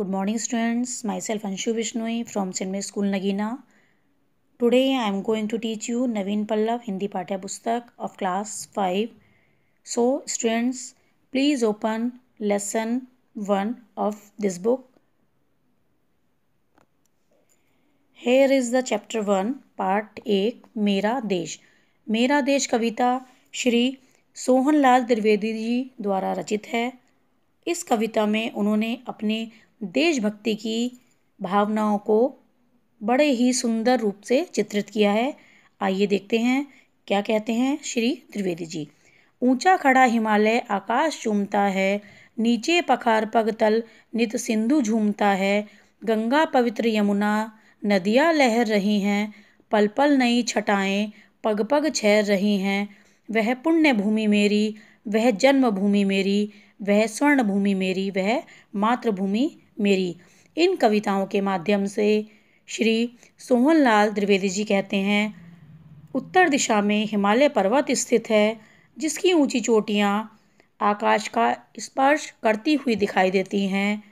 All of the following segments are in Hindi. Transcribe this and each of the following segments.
Good morning students myself Anshu Vishnoi from saint Mary school Nagina today I am going to teach you Navin Pallav Hindi पाठ्य पुस्तक of class five so students please open lesson one of this book here is the chapter one part एक मेरा देश मेरा देश कविता श्री सोहनलाल त्रिवेदी जी द्वारा रचित है। इस कविता में उन्होंने अपने देशभक्ति की भावनाओं को बड़े ही सुंदर रूप से चित्रित किया है। आइए देखते हैं, क्या कहते हैं श्री त्रिवेदी जी। ऊँचा खड़ा हिमालय आकाश चूमता है, नीचे पखार पग तल नित सिंधु झूमता है, गंगा पवित्र यमुना, नदियाँ लहर रही हैं पल पल नई छटाएँ पग पग छहर रही हैं, वह पुण्य भूमि मेरी, वह जन्म भूमि मेरी, वह स्वर्ण भूमि मेरी, वह मातृभूमि मेरी। इन कविताओं के माध्यम से श्री सोहनलाल द्विवेदी जी कहते हैं, उत्तर दिशा में हिमालय पर्वत स्थित है, जिसकी ऊँची चोटियाँ आकाश का स्पर्श करती हुई दिखाई देती हैं।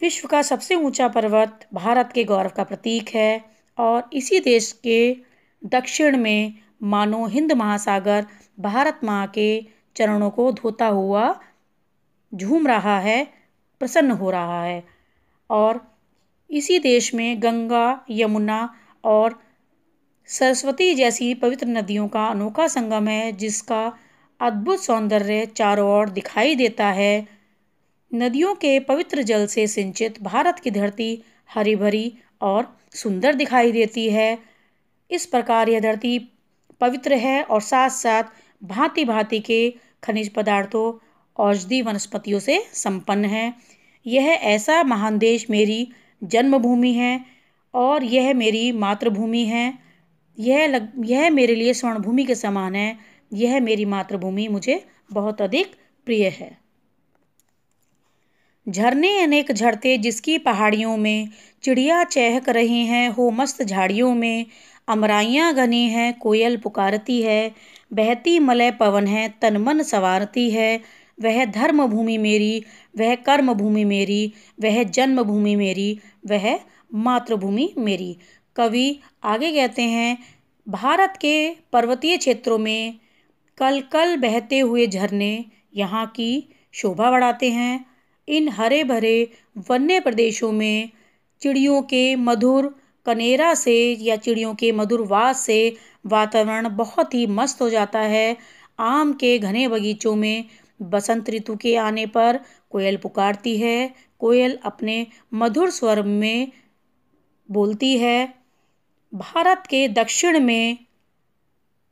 विश्व का सबसे ऊँचा पर्वत भारत के गौरव का प्रतीक है और इसी देश के दक्षिण में मानो हिंद महासागर भारत माँ के चरणों को धोता हुआ झूम रहा है। प्रसन्न हो रहा है। और इसी देश में गंगा, यमुना और सरस्वती जैसी पवित्र नदियों का अनोखा संगम है, जिसका अद्भुत सौंदर्य चारों ओर दिखाई देता है। नदियों के पवित्र जल से सिंचित भारत की धरती हरी भरी और सुंदर दिखाई देती है। इस प्रकार यह धरती पवित्र है और साथ साथ भांति भांति के खनिज पदार्थों औषधि वनस्पतियों से संपन्न है। यह ऐसा महान देश मेरी जन्मभूमि है और यह मेरी मातृभूमि है। यह लग, यह मेरे लिए स्वर्ण भूमि के समान है। यह मेरी मातृभूमि मुझे बहुत अधिक प्रिय है। झरने अनेक झरते जिसकी पहाड़ियों में, चिड़िया चहक रही हैं हो मस्त झाड़ियों में। अमराइयाँ घनी हैं, कोयल पुकारती है, बहती मलय पवन है, तन मन संवारती है। वह धर्म भूमि मेरी, वह कर्म भूमि मेरी, वह जन्म भूमि मेरी, वह मातृभूमि मेरी। कवि आगे कहते हैं, भारत के पर्वतीय क्षेत्रों में कल कल बहते हुए झरने यहाँ की शोभा बढ़ाते हैं। इन हरे भरे वन्य प्रदेशों में चिड़ियों के मधुर कनेरा से या चिड़ियों के मधुर वास से वातावरण बहुत ही मस्त हो जाता है। आम के घने बगीचों में बसंत ऋतु के आने पर कोयल पुकारती है। कोयल अपने मधुर स्वर में बोलती है, भारत के दक्षिण में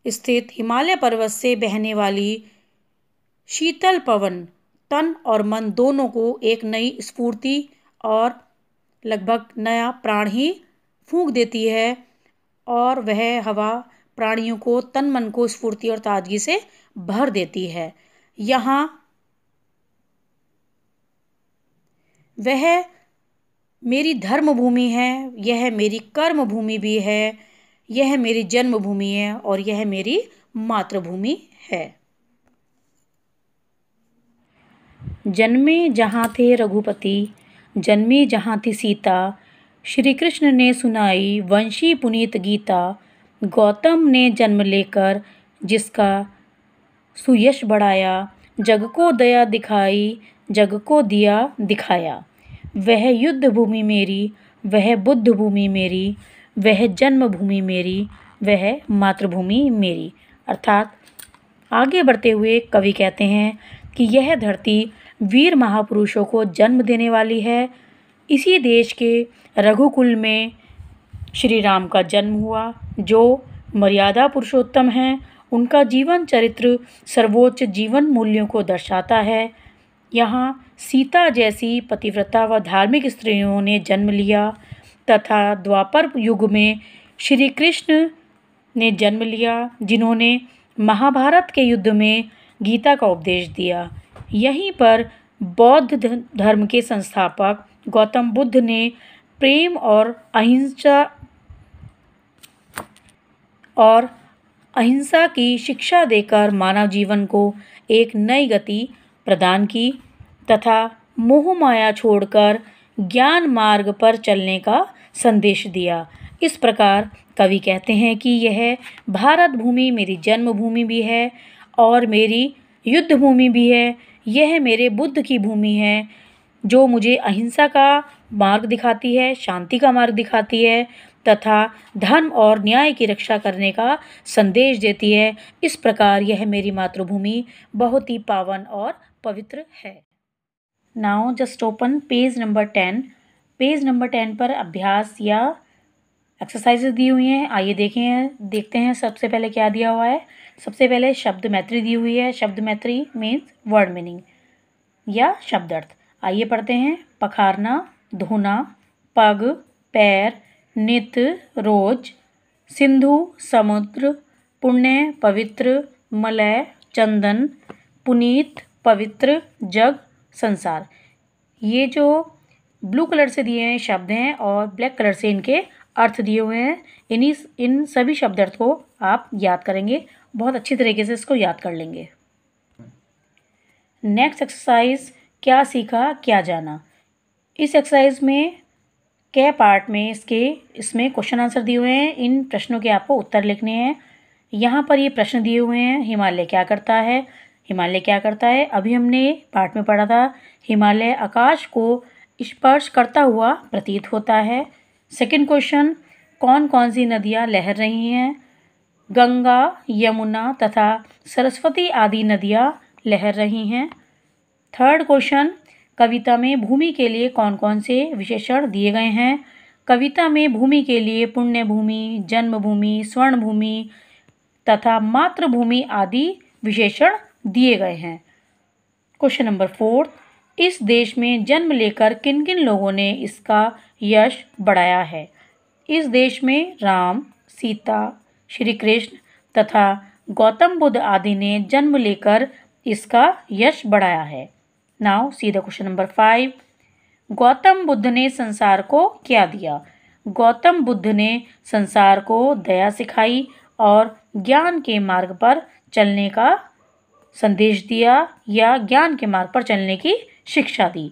स्थित हिमालय पर्वत से बहने वाली शीतल पवन, तन और मन दोनों को एक नई स्फूर्ति और लगभग नया प्राण ही फूंक देती है और वह हवा प्राणियों को तन, मन को स्फूर्ति और ताजगी से भर देती है। यहाँ वह मेरी धर्म भूमि है, यह मेरी कर्म भूमि भी है, यह मेरी जन्मभूमि है और यह मेरी मातृभूमि है। जन्मे जहाँ थे रघुपति, जन्मे जहाँ थी सीता श्री कृष्ण ने सुनाई वंशी पुनीत गीता, गौतम ने जन्म लेकर जिसका सुयश बढ़ाया, जग को दया दिखाई, जग को दिया दिखाया। वह युद्ध भूमि मेरी, वह बुद्ध भूमि मेरी, वह जन्म भूमि मेरी, वह मातृभूमि मेरी। अर्थात आगे बढ़ते हुए कवि कहते हैं कि यह धरती वीर महापुरुषों को जन्म देने वाली है। इसी देश के रघुकुल में श्री राम का जन्म हुआ, जो मर्यादा पुरुषोत्तम हैं। उनका जीवन चरित्र सर्वोच्च जीवन मूल्यों को दर्शाता है। यहाँ सीता जैसी पतिव्रता व धार्मिक स्त्रियों ने जन्म लिया तथा द्वापर युग में श्री कृष्ण ने जन्म लिया, जिन्होंने महाभारत के युद्ध में गीता का उपदेश दिया। यहीं पर बौद्ध धर्म के संस्थापक गौतम बुद्ध ने प्रेम और अहिंसा और अहिंसा की शिक्षा देकर मानव जीवन को एक नई गति प्रदान की तथा मोह माया छोड़कर ज्ञान मार्ग पर चलने का संदेश दिया। इस प्रकार कवि कहते हैं कि यह भारत भूमि मेरी जन्मभूमि भी है और मेरी युद्ध भूमि भी है। यह मेरे बुद्ध की भूमि है, जो मुझे अहिंसा का मार्ग दिखाती है, शांति का मार्ग दिखाती है तथा धर्म और न्याय की रक्षा करने का संदेश देती है। इस प्रकार यह मेरी मातृभूमि बहुत ही पावन और पवित्र है। Now just open page number ten. Page number ten पर अभ्यास या एक्सरसाइजेज दी हुई हैं। आइए देखें, देखते हैं सबसे पहले क्या दिया हुआ है। सबसे पहले शब्द मैत्री दी हुई है। शब्द मैत्री मीन्स वर्ड मीनिंग या शब्द अर्थ आइए पढ़ते हैं। पखारना, धोना, पग, पैर नित, रोज, सिंधु, समुद्र, पुण्य, पवित्र, मलय, चंदन, पुनीत, पवित्र, जग, संसार। ये जो ब्लू कलर से दिए हैं शब्द हैं और ब्लैक कलर से इनके अर्थ दिए हुए हैं, इन्हीं इन सभी शब्द अर्थ को आप याद करेंगे, बहुत अच्छी तरीके से इसको याद कर लेंगे। नेक्स्ट एक्सरसाइज, क्या सीखा, क्या जाना। इस एक्सरसाइज में कै पार्ट में इसके, इसमें क्वेश्चन आंसर दिए हुए हैं। इन प्रश्नों के आपको उत्तर लिखने हैं। यहाँ पर ये प्रश्न दिए हुए हैं, हिमालय क्या करता है? हिमालय क्या करता है? अभी हमने पार्ट में पढ़ा था, हिमालय आकाश को स्पर्श करता हुआ प्रतीत होता है। सेकंड क्वेश्चन कौन कौन सी नदियाँ लहर रही हैं? गंगा, यमुना तथा सरस्वती आदि नदियाँ लहर रही हैं। थर्ड क्वेश्चन कविता में भूमि के लिए कौन कौन से विशेषण दिए गए हैं? कविता में भूमि के लिए पुण्य भूमि जन्मभूमि स्वर्ण भूमि तथा मातृभूमि आदि विशेषण दिए गए हैं। क्वेश्चन नंबर फोर्थ इस देश में जन्म लेकर किन किन लोगों ने इसका यश बढ़ाया है? इस देश में राम, सीता श्री कृष्ण तथा गौतम बुद्ध आदि ने जन्म लेकर इसका यश बढ़ाया है। Now see the question number five Gautam Buddha ने संसार को क्या दिया? गौतम बुद्ध ने संसार को दया सिखाई और ज्ञान के मार्ग पर चलने का संदेश दिया या ज्ञान के मार्ग पर चलने की शिक्षा दी।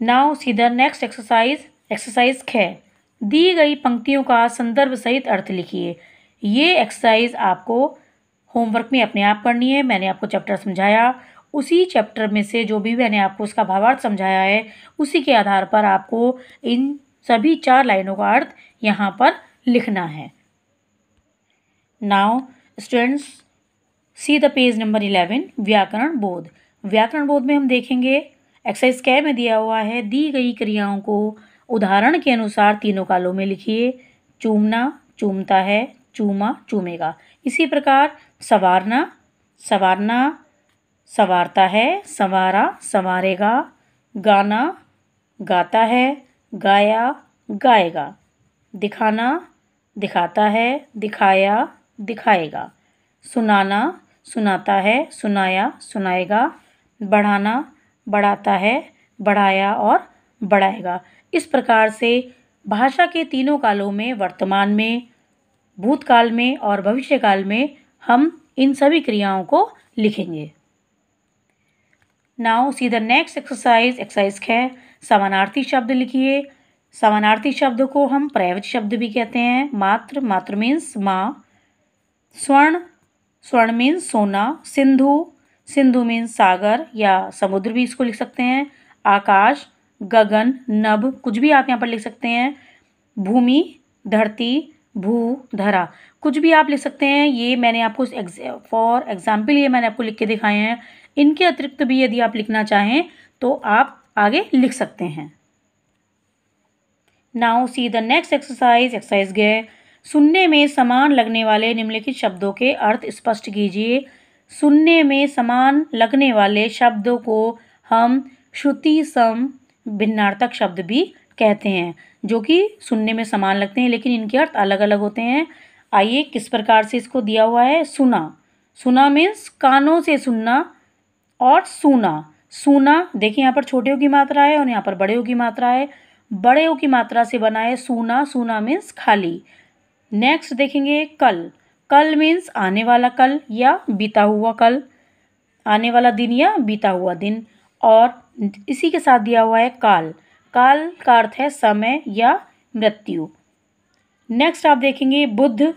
Now see the next exercise exercise ख दी गई पंक्तियों का संदर्भ सहित अर्थ लिखिए। ये एक्सरसाइज आपको होमवर्क में अपने आप करनी है। मैंने आपको चैप्टर समझाया। उसी चैप्टर में से जो भी मैंने आपको उसका भावार्थ समझाया है, उसी के आधार पर आपको इन सभी चार लाइनों का अर्थ यहाँ पर लिखना है। Now students see the page number eleven व्याकरण बोध। व्याकरण बोध में हम देखेंगे एक्सरसाइज कै में दिया हुआ है? दी गई क्रियाओं को उदाहरण के अनुसार तीनों कालों में लिखिए। चूमना, चूमता है, चूमा, चूमेगा। इसी प्रकार, सवारना सवारना संवारता है, संवारा, संवारेगा, गाना, गाता है, गाया, गाएगा। दिखाना, दिखाता है, दिखाया, दिखाएगा। सुनाना, सुनाता है, सुनाया, सुनाएगा। बढ़ाना, बढ़ाता है, बढ़ाया और बढ़ाएगा। इस प्रकार से भाषा के तीनों कालों में, वर्तमान में, भूतकाल में और भविष्यकाल में हम इन सभी क्रियाओं को लिखेंगे। Now see the next exercise exercise है? समानार्थी शब्द लिखिए। समानार्थी शब्द को हम प्रैवच शब्द भी कहते हैं। मात्र मात्र मीन्स माँ। स्वर्ण। स्वर्ण मीन्स सोना। सिंधु। सिंधु मीन्स सागर या समुद्र भी इसको लिख सकते हैं। आकाश, गगन, नभ, कुछ भी आप यहाँ पर लिख सकते हैं। भूमि, धरती, भू, धरा। कुछ भी आप लिख सकते हैं। ये मैंने आपको फॉर एग्ज़ाम्पल ये मैंने आपको लिख के दिखाए हैं। इनके अतिरिक्त भी यदि आप लिखना चाहें तो आप आगे लिख सकते हैं। Now see the next exercise exercise गए सुनने में समान लगने वाले निम्नलिखित शब्दों के अर्थ स्पष्ट कीजिए। सुनने में समान लगने वाले शब्दों को हम श्रुति सम भिन्नार्थक शब्द भी कहते हैं, जो कि सुनने में समान लगते हैं, लेकिन इनके अर्थ अलग अलग होते हैं। आइए किस प्रकार से इसको दिया हुआ है? सुना। सुना मीन्स कानों से सुनना और सूना। सूना, देखिए यहाँ पर छोटे की मात्रा है और यहाँ पर बड़े की मात्रा है। बड़े की मात्रा से बना है सूना सूना मीन्स खाली। नेक्स्ट देखेंगे कल। कल मीन्स आने वाला कल या बीता हुआ कल। आने वाला दिन या बीता हुआ दिन। और इसी के साथ दिया हुआ है काल। काल का अर्थ है समय या मृत्यु। नेक्स्ट आप देखेंगे बुद्ध।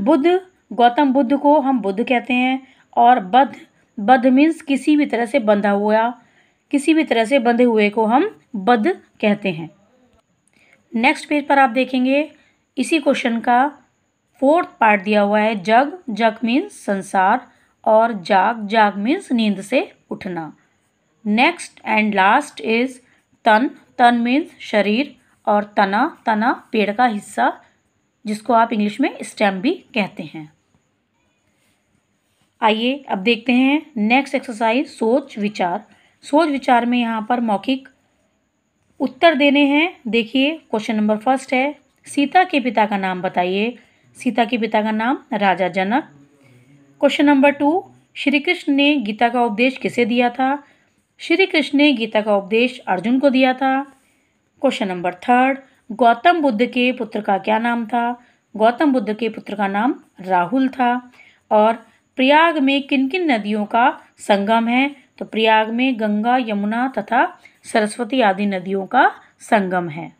बुद्ध, गौतम बुद्ध को हम बुद्ध कहते हैं और बद्ध बद्ध मीन्स किसी भी तरह से बंधा हुआ, किसी भी तरह से बंधे हुए को हम बद्ध कहते हैं। नेक्स्ट पेज पर आप देखेंगे, इसी क्वेश्चन का फोर्थ पार्ट दिया हुआ है, जग जग मीन्स संसार और जाग जाग मीन्स नींद से उठना। नेक्स्ट एंड लास्ट इज़ तन तन मीन्स शरीर और तना तना पेड़ का हिस्सा, जिसको आप इंग्लिश में स्टेम भी कहते हैं। आइए अब देखते हैं नेक्स्ट एक्सरसाइज सोच विचार। सोच विचार में यहाँ पर मौखिक उत्तर देने हैं। देखिए क्वेश्चन नंबर फ़र्स्ट है। सीता के पिता का नाम बताइए। सीता के पिता का नाम राजा Janak. Question number two Shri Krishna ने गीता का उपदेश किसे दिया था? श्री कृष्ण ने गीता का उपदेश अर्जुन को दिया था। Question number third Gautam Buddha के पुत्र का क्या नाम था? गौतम बुद्ध के पुत्र का नाम राहुल था। और प्रयाग में किन किन नदियों का संगम है? तो प्रयाग में गंगा, यमुना तथा सरस्वती आदि नदियों का संगम है।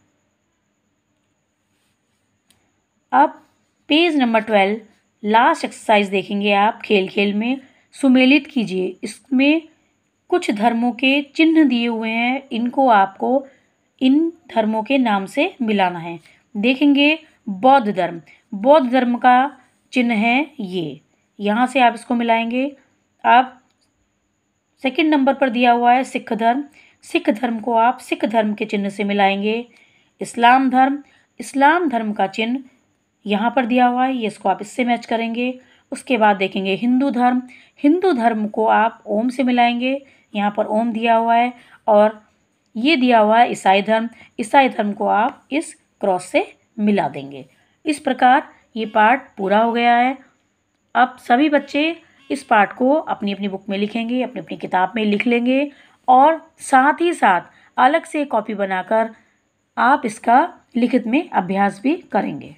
अब page number twelve, last exercise देखेंगे आप खेल खेल में। सुमेलित कीजिए, इसमें कुछ धर्मों के चिन्ह दिए हुए हैं, इनको आपको इन धर्मों के नाम से मिलाना है। देखेंगे बौद्ध धर्म। बौद्ध धर्म का चिन्ह है ये। यहाँ से आप इसको मिलाएँगे। आप सेकंड नंबर पर दिया हुआ है सिख धर्म। सिख धर्म को आप सिख धर्म के चिन्ह से मिलाएँगे। इस्लाम धर्म। इस्लाम धर्म का चिन्ह यहाँ पर दिया हुआ है। ये इसको आप इससे मैच करेंगे। उसके बाद देखेंगे हिंदू धर्म। हिंदू धर्म को आप ओम से मिलाएँगे। यहाँ पर ओम दिया हुआ है और ये दिया हुआ है ईसाई धर्म। ईसाई धर्म को आप इस क्रॉस से मिला देंगे। इस प्रकार ये पार्ट पूरा हो गया है। अब सभी बच्चे इस पाठ को अपनी अपनी बुक में लिखेंगे अपनी अपनी किताब में लिख लेंगे और साथ ही साथ अलग से कॉपी बनाकर आप इसका लिखित में अभ्यास भी करेंगे।